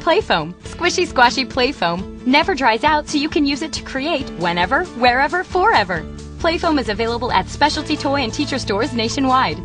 Playfoam, Squishy squashy Playfoam never dries out so you can use it to create whenever, wherever, forever. Playfoam is available at specialty toy and teacher stores nationwide.